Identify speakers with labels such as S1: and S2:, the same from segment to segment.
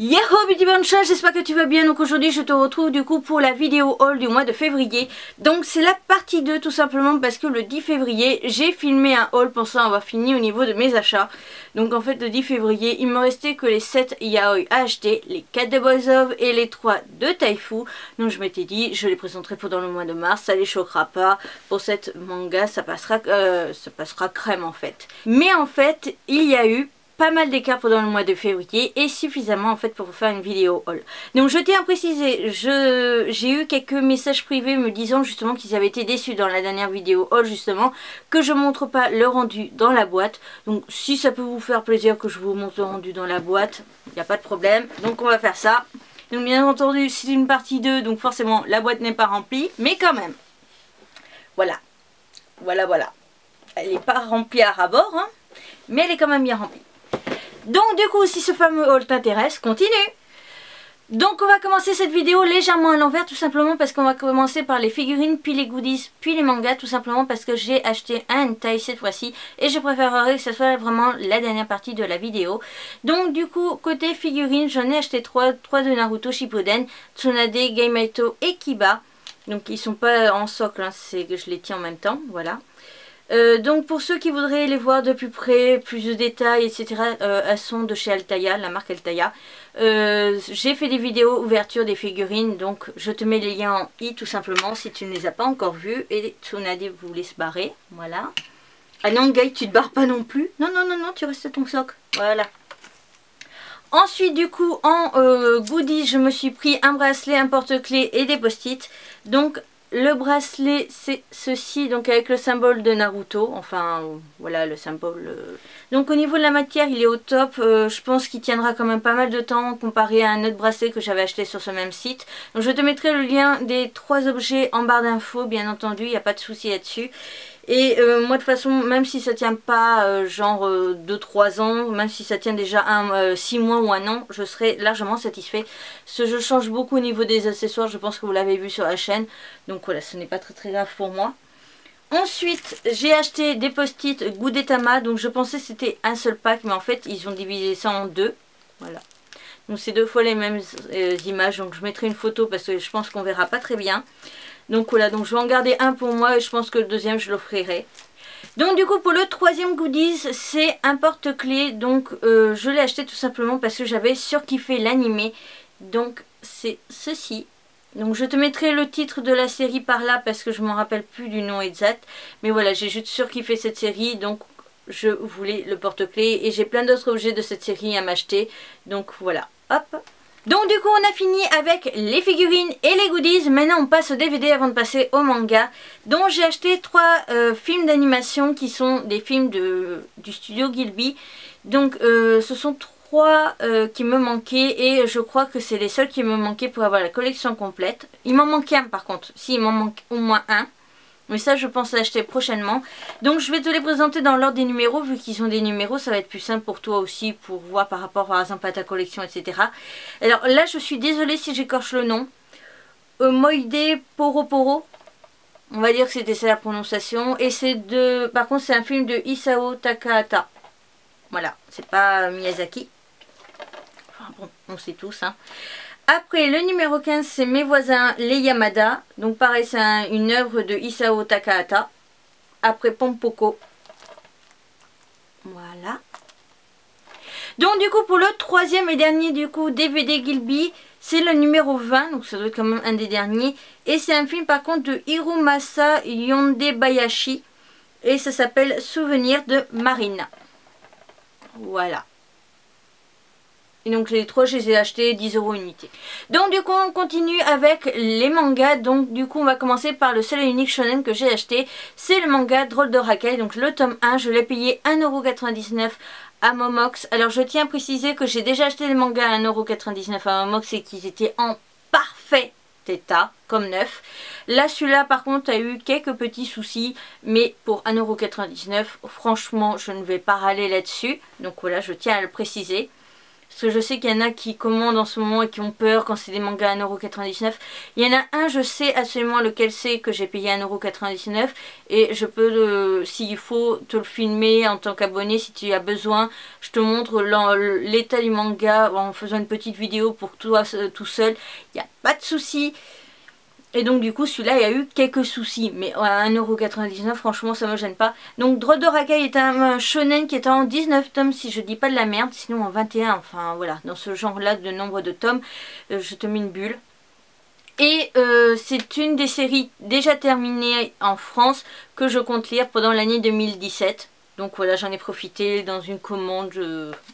S1: Yahoo petit chat, j'espère que tu vas bien. Donc aujourd'hui je te retrouve du coup pour la vidéo haul du mois de février. Donc c'est la partie 2 tout simplement parce que le 10 février j'ai filmé un haul pensant avoir fini au niveau de mes achats. Donc en fait le 10 février il me restait que les 7 yaoi à acheter, les 4 de Boys of et les 3 de Taifu. Donc je m'étais dit je les présenterai pendant le mois de mars, ça les choquera pas. Pour cette manga ça passera, euh, ça passera crème en fait. Mais en fait il y a eu pas mal d'écart pendant le mois de février et suffisamment en fait pour vous faire une vidéo haul. Donc je tiens à préciser, j'ai eu quelques messages privés me disant justement qu'ils avaient été déçus dans la dernière vidéo haul justement que je montre pas le rendu dans la boîte. Donc si ça peut vous faire plaisir que je vous montre le rendu dans la boîte, il n'y a pas de problème. Donc on va faire ça. Donc bien entendu c'est une partie 2 donc forcément la boîte n'est pas remplie mais quand même. Voilà. Voilà voilà. Elle n'est pas remplie à rabord hein, mais elle est quand même bien remplie. Donc du coup, si ce fameux haul t'intéresse, continue donc on va commencer cette vidéo légèrement à l'envers tout simplement parce qu'on va commencer par les figurines, puis les goodies, puis les mangas tout simplement parce que j'ai acheté un taille cette fois-ci et je préférerais que ce soit vraiment la dernière partie de la vidéo. Donc du coup côté figurines j'en ai acheté 3, 3 de Naruto Shippuden, Tsunade, Gaimaito et Kiba. Donc ils sont pas en socle, hein, c'est que je les tiens en même temps, voilà. Euh, donc pour ceux qui voudraient les voir de plus près, plus de détails, etc. Euh, elles sont de chez Altaïa, la marque Altaïa. Euh, j'ai fait des vidéos ouverture des figurines, donc je te mets les liens en i tout simplement si tu ne les as pas encore vues. Et Tsunade vous laisse barrer, voilà. Ah non Guy, tu te barres pas non plus Non, non, non, non, tu restes à ton socle, voilà. Ensuite du coup en goodies je me suis pris un bracelet, un porte-clés et des post-it. Donc le bracelet, c'est ceci, donc avec le symbole de Naruto. Enfin, voilà le symbole. Euh. Donc au niveau de la matière, il est au top. Euh, je pense qu'il tiendra quand même pas mal de temps comparé à un autre bracelet que j'avais acheté sur ce même site. Donc je te mettrai le lien des trois objets en barre d'infos, bien entendu, il n'y a pas de souci là-dessus. Et euh, moi de toute façon, même si ça tient pas euh, genre 2-3 euh, ans, même si ça tient déjà 6 mois ou un an, je serai largement satisfait. Ce jeu change beaucoup au niveau des accessoires, je pense que vous l'avez vu sur la chaîne. Donc voilà, ce n'est pas très très grave pour moi. Ensuite, j'ai acheté des post-it Gudetama, donc je pensais que c'était un seul pack, mais en fait ils ont divisé ça en deux. Voilà. Donc c'est deux fois les mêmes images, donc je mettrai une photo parce que je pense qu'on verra pas très bien. Donc voilà, donc je vais en garder un pour moi et je pense que le deuxième je l'offrirai. Donc du coup pour le troisième goodies c'est un porte-clés. Donc euh, je l'ai acheté tout simplement parce que j'avais surkiffé l'animé. Donc c'est ceci. Donc je te mettrai le titre de la série par là parce que je m'en rappelle plus du nom exact. Mais voilà j'ai juste surkiffé cette série. Donc je voulais le porte-clés et j'ai plein d'autres objets de cette série à m'acheter. Donc voilà. Hop donc du coup on a fini avec les figurines et les goodies. Maintenant on passe au DVD avant de passer au manga. Donc j'ai acheté trois euh, films d'animation qui sont des films du studio Gilby. Donc euh, ce sont trois euh, qui me manquaient et je crois que c'est les seuls qui me manquaient pour avoir la collection complète. Il m'en manque un par contre. Si il m'en manque au moins un. Mais ça je pense l'acheter prochainement. Donc je vais te les présenter dans l'ordre des numéros. Vu qu'ils ont des numéros ça va être plus simple pour toi aussi. Pour voir par rapport par exemple à ta collection etc. Alors là je suis désolée si j'écorche le nom. Moide Poroporo. On va dire que c'était ça la prononciation. Et c'est de... Par contre c'est un film de Isao Takahata. Voilà. C'est pas Miyazaki. Enfin bon on sait tous hein. Après, le numéro 15, c'est Mes voisins, les Yamada. Donc pareil, c'est une œuvre de Isao Takahata. Après, Pompoko. Voilà. Donc du coup, pour le troisième et dernier du coup DVD Gilby, c'est le numéro 20. Donc ça doit être quand même un des derniers. Et c'est un film par contre de Hiromasa Yondebayashi. Et ça s'appelle Souvenir de Marina. Voilà. Et donc les trois, je les ai achetés 10 euros unité. Donc du coup, on continue avec les mangas. Donc du coup, on va commencer par le seul et unique shonen que j'ai acheté. C'est le manga Drôle de Rakai. Donc le tome 1, je l'ai payé 1,99€ à Momox. Alors je tiens à préciser que j'ai déjà acheté les mangas à 1,99€ à Momox et qu'ils étaient en parfait état, comme neuf. Là, celui-là, par contre, a eu quelques petits soucis, mais pour 1,99€, franchement, je ne vais pas râler là-dessus. Donc voilà, je tiens à le préciser. Parce que je sais qu'il y en a qui commandent en ce moment et qui ont peur quand c'est des mangas à 1,99€. Il y en a un, je sais absolument lequel c'est que j'ai payé à 1,99€ et je peux, s'il faut, te le filmer en tant qu'abonné si tu as besoin. Je te montre l'état du manga en faisant une petite vidéo pour toi tout seul. Il n'y a pas de souci. Et donc du coup celui-là il y a eu quelques soucis. Mais à 1,99€ franchement ça me gêne pas. Donc Drôle de Rakai est un, shonen qui est en 19 tomes si je dis pas de la merde. Sinon en 21 enfin voilà. Dans ce genre là de nombre de tomes euh, je te mets une bulle. Et euh, c'est une des séries déjà terminées en France que je compte lire pendant l'année 2017. Donc voilà, j'en ai profité dans une commande.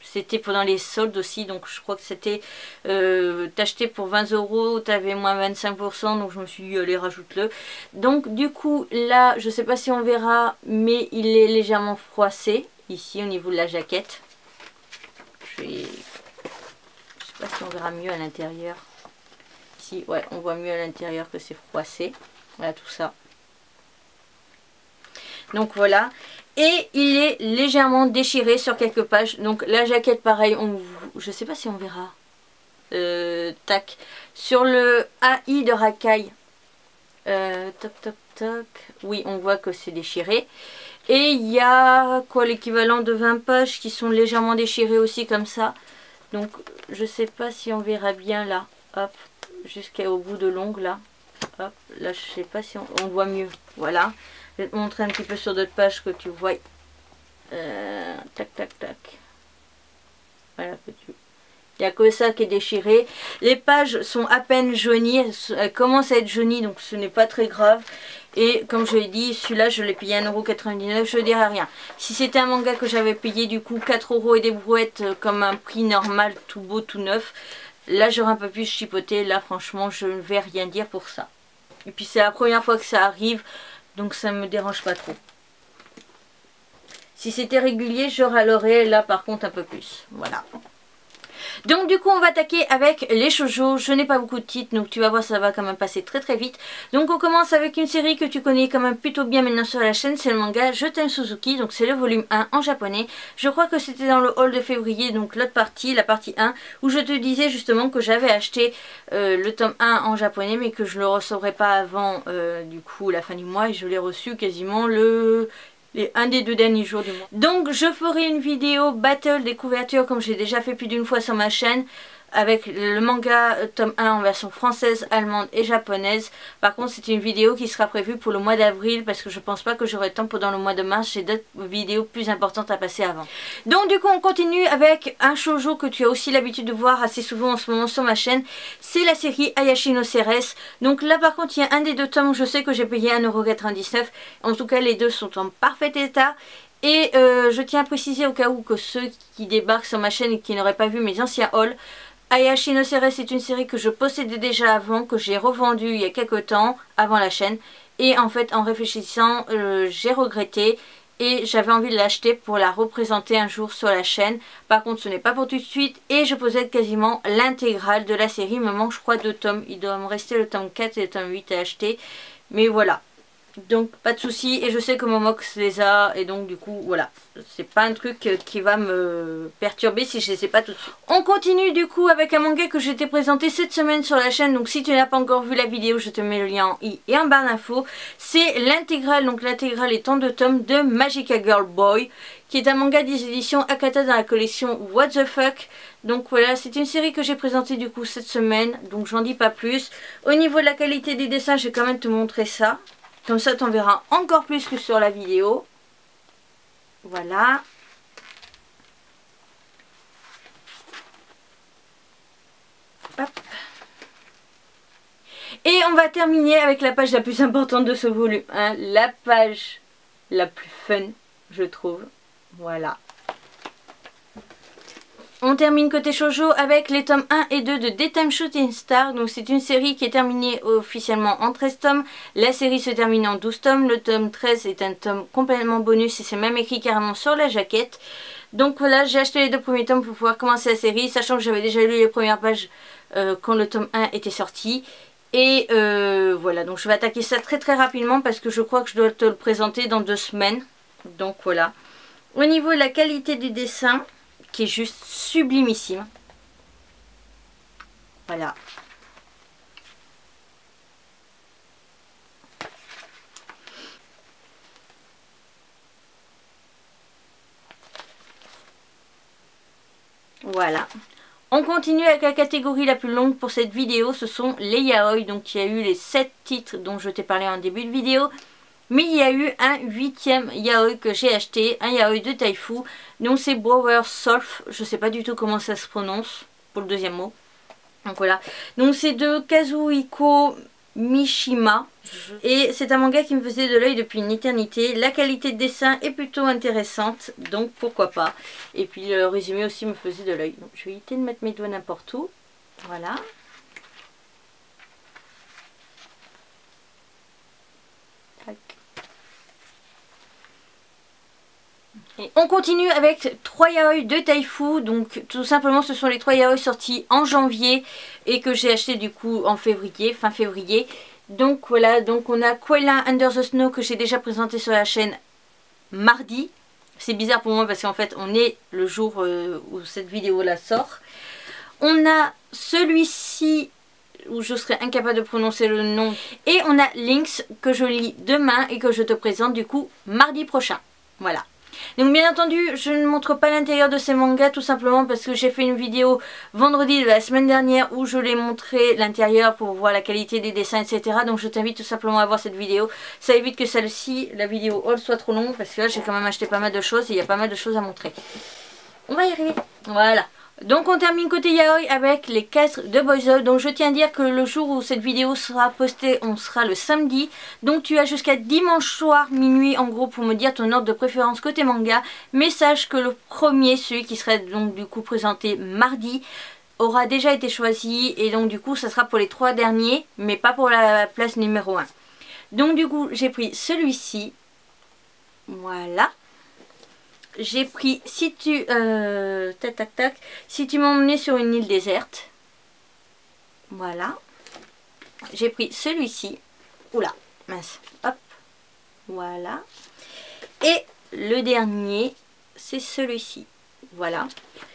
S1: C'était pendant les soldes aussi, donc je crois que c'était euh, t'acheter pour 20 euros, t'avais moins 25%, donc je me suis dit, allez, rajoute-le. Donc du coup, là, je sais pas si on verra, mais il est légèrement froissé, ici, au niveau de la jaquette. Je, vais... je sais pas si on verra mieux à l'intérieur. Si, ouais, on voit mieux à l'intérieur que c'est froissé. Voilà, tout ça. Donc voilà. Et il est légèrement déchiré sur quelques pages. Donc la jaquette pareil, on, je sais pas si on verra. Euh, tac. Sur le AI de Rakai. Euh, toc toc toc. Oui, on voit que c'est déchiré. Et il y a quoi l'équivalent de 20 pages qui sont légèrement déchirées aussi comme ça. Donc je sais pas si on verra bien là. Hop. Jusqu'au bout de l'ongle là. Hop. Là je sais pas si on voit mieux. Voilà. Vais te montrer un petit peu sur d'autres pages que tu vois. Euh, tac, tac, tac. Voilà. Il n'y a que ça qui est déchiré. Les pages sont à peine jaunies. Elles commencent à être jaunies, donc ce n'est pas très grave. Et comme je l'ai dit, celui-là, je l'ai payé 1,99€, je ne dirais rien. Si c'était un manga que j'avais payé du coup 4 euros et des brouettes euh, comme un prix normal, tout beau, tout neuf, là j'aurais un peu plus chipoté. Là franchement, je ne vais rien dire pour ça. Et puis c'est la première fois que ça arrive. Donc ça me dérange pas trop. Si c'était régulier, je râlerais là par contre un peu plus. Voilà. Donc du coup on va attaquer avec les shoujo, je n'ai pas beaucoup de titres donc tu vas voir ça va quand même passer très très vite. Donc on commence avec une série que tu connais quand même plutôt bien maintenant sur la chaîne, c'est le manga Je t'aime Suzuki, donc c'est le volume 1 en japonais. Je crois que c'était dans le hall de février, donc l'autre partie, la partie 1, où je te disais justement que j'avais acheté euh, le tome 1 en japonais mais que je le recevrais pas avant euh, du coup la fin du mois et je l'ai reçu quasiment le les, un des deux derniers jours du mois. Donc je ferai une vidéo battle des couvertures comme j'ai déjà fait plus d'une fois sur ma chaîne avec le manga euh, tome 1 en version française, allemande et japonaise. Par contre c'est une vidéo qui sera prévue pour le mois d'avril parce que je pense pas que j'aurai le temps pendant le mois de mars. J'ai d'autres vidéos plus importantes à passer avant. Donc du coup on continue avec un shoujo que tu as aussi l'habitude de voir assez souvent en ce moment sur ma chaîne. C'est la série Ayashino Ceres. Donc là par contre il y a un des deux tomes, je sais que j'ai payé 1,99€. En tout cas les deux sont en parfait état. Et euh, je tiens à préciser au cas où que ceux qui débarquent sur ma chaîne et qui n'auraient pas vu mes anciens hauls, Ayashi no Ceres est une série que je possédais déjà avant, que j'ai revendue il y a quelques temps, avant la chaîne. Et en fait, en réfléchissant, euh, j'ai regretté et j'avais envie de l'acheter pour la représenter un jour sur la chaîne. Par contre, ce n'est pas pour tout de suite et je possède quasiment l'intégrale de la série. Il me manque, je crois, deux tomes. Il doit me rester le tome 4 et le tome 8 à acheter. Mais voilà, donc pas de souci et je sais que Momox les a et donc du coup voilà c'est pas un truc qui va me perturber si je les sais pas tout. On continue du coup avec un manga que je t'ai présenté cette semaine sur la chaîne donc si tu n'as pas encore vu la vidéo je te mets le lien en i et en barre d'infos. C'est l'intégrale donc l'intégrale est en deux tomes de Magica Girl Boy qui est un manga des éditions Akata dans la collection What the Fuck. Donc voilà, c'est une série que j'ai présentée du coup cette semaine, donc j'en dis pas plus. Au niveau de la qualité des dessins, je vais quand même te montrer ça. Comme ça, tu en verras encore plus que sur la vidéo. Voilà. Et on va terminer avec la page la plus importante de ce volume. Hein, la page la plus fun, je trouve. Voilà. On termine côté shoujo avec les tomes 1 et 2 de Daytime Shooting Star. Donc c'est une série qui est terminée officiellement en 13 tomes. La série se termine en 12 tomes. Le tome 13 est un tome complètement bonus et c'est même écrit carrément sur la jaquette. Donc voilà, j'ai acheté les deux premiers tomes pour pouvoir commencer la série, sachant que j'avais déjà lu les premières pages euh, quand le tome 1 était sorti. Et euh, voilà, donc je vais attaquer ça très très rapidement parce que je crois que je dois te le présenter dans deux semaines. Donc voilà. Au niveau de la qualité du dessin, qui est juste sublimissime. Voilà. Voilà. On continue avec la catégorie la plus longue pour cette vidéo, ce sont les yaoi. Donc il y a eu les 7 titres dont je t'ai parlé en début de vidéo. Mais il y a eu un huitième yaoi que j'ai acheté, un yaoi de Taifu. Donc c'est Brower Solf, je sais pas du tout comment ça se prononce pour le deuxième mot. Donc voilà. Donc c'est de Kazuhiko Mishima. Et c'est un manga qui me faisait de l'œil depuis une éternité. La qualité de dessin est plutôt intéressante, donc pourquoi pas. Et puis le résumé aussi me faisait de l'œil. Je vais éviter de mettre mes doigts n'importe où. Voilà. On continue avec 3 yaoi de Taifu, donc tout simplement ce sont les 3 yaoi sortis en janvier et que j'ai acheté du coup en février, fin février. Donc voilà, donc on a Quella Under the Snow que j'ai déjà présenté sur la chaîne mardi. C'est bizarre pour moi parce qu'en fait on est le jour euh, où cette vidéo là sort. On a celui-ci où je serais incapable de prononcer le nom. Et on a Lynx que je lis demain et que je te présente du coup mardi prochain. Voilà. Donc bien entendu, je ne montre pas l'intérieur de ces mangas tout simplement parce que j'ai fait une vidéo vendredi de la semaine dernière où je l'ai montré l'intérieur pour voir la qualité des dessins, etc. Donc je t'invite tout simplement à voir cette vidéo. Ça évite que celle-ci, la vidéo haul, soit trop longue parce que là j'ai quand même acheté pas mal de choses et il y a pas mal de choses à montrer. On va y arriver. Voilà. Donc on termine côté yaoi avec les 4 de Boys Donc je tiens à dire que le jour où cette vidéo sera postée, on sera le samedi. Donc tu as jusqu'à dimanche soir, minuit en gros pour me dire ton ordre de préférence côté manga. Mais sache que le premier, celui qui serait donc du coup présenté mardi, aura déjà été choisi. Et donc du coup ça sera pour les trois derniers, mais pas pour la place numéro 1. Donc du coup j'ai pris celui-ci. Voilà j'ai pris, si tu, euh, tac tac tac, si tu m'emmenais sur une île déserte, voilà, j'ai pris celui-ci, oula, mince, hop, voilà, et le dernier, c'est celui-ci, voilà.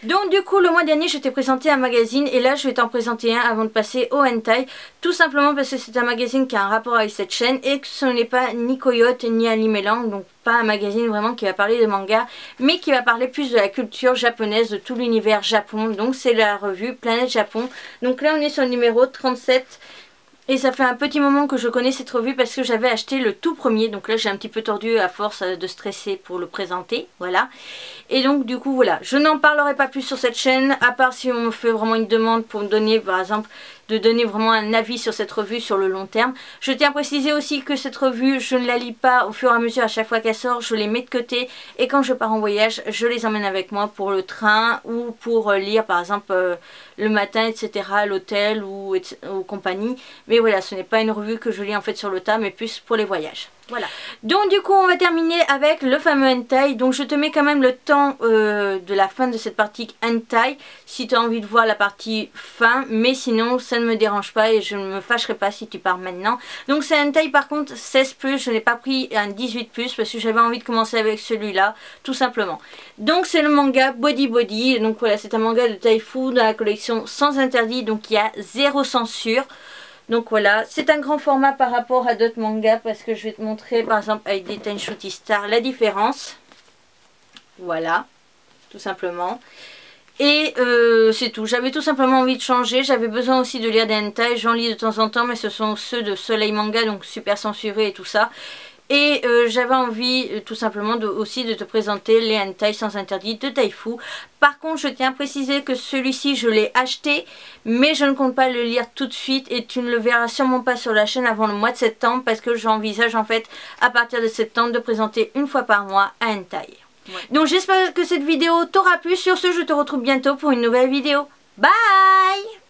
S1: Donc du coup le mois dernier je t'ai présenté un magazine et là je vais t'en présenter un avant de passer au hentai. Tout simplement parce que c'est un magazine qui a un rapport avec cette chaîne et que ce n'est pas ni Coyote ni Alimelang Donc pas un magazine vraiment qui va parler de manga mais qui va parler plus de la culture japonaise, de tout l'univers Japon. Donc c'est la revue Planète Japon. Donc là on est sur le numéro 37 et ça fait un petit moment que je connais cette revue parce que j'avais acheté le tout premier. Donc là j'ai un petit peu tordu à force de stresser pour le présenter. Voilà. Et donc du coup voilà. Je n'en parlerai pas plus sur cette chaîne. À part si on me fait vraiment une demande pour me donner par exemple de donner vraiment un avis sur cette revue sur le long terme. Je tiens à préciser aussi que cette revue, je ne la lis pas au fur et à mesure à chaque fois qu'elle sort, je les mets de côté et quand je pars en voyage, je les emmène avec moi pour le train ou pour euh, lire par exemple euh, le matin, etc. à l'hôtel ou aux compagnies. Mais voilà, ce n'est pas une revue que je lis en fait sur le tas, mais plus pour les voyages. Voilà. Donc du coup on va terminer avec le fameux hentai. Donc je te mets quand même le temps euh, de la fin de cette partie hentai si tu as envie de voir la partie fin. Mais sinon ça ne me dérange pas et je ne me fâcherai pas si tu pars maintenant. Donc c'est hentai par contre 16+, je n'ai pas pris un 18+, parce que j'avais envie de commencer avec celui-là, tout simplement. Donc c'est le manga Body Body. Donc voilà c'est un manga de Taifu dans la collection sans interdit. Donc il y a zéro censure. Donc voilà, c'est un grand format par rapport à d'autres mangas parce que je vais te montrer par exemple avec des Tenshooty Star la différence. Voilà, tout simplement. Et euh, c'est tout, j'avais tout simplement envie de changer, j'avais besoin aussi de lire des hentai, j'en lis de temps en temps mais ce sont ceux de Soleil Manga donc super censurés et tout ça. Et euh, j'avais envie euh, tout simplement de, aussi de te présenter les hentai sans interdit de Taifu. Par contre je tiens à préciser que celui-ci je l'ai acheté mais je ne compte pas le lire tout de suite et tu ne le verras sûrement pas sur la chaîne avant le mois de septembre parce que j'envisage en fait à partir de septembre de présenter une fois par mois un hentai. Donc j'espère que cette vidéo t'aura plu. Sur ce je te retrouve bientôt pour une nouvelle vidéo. Bye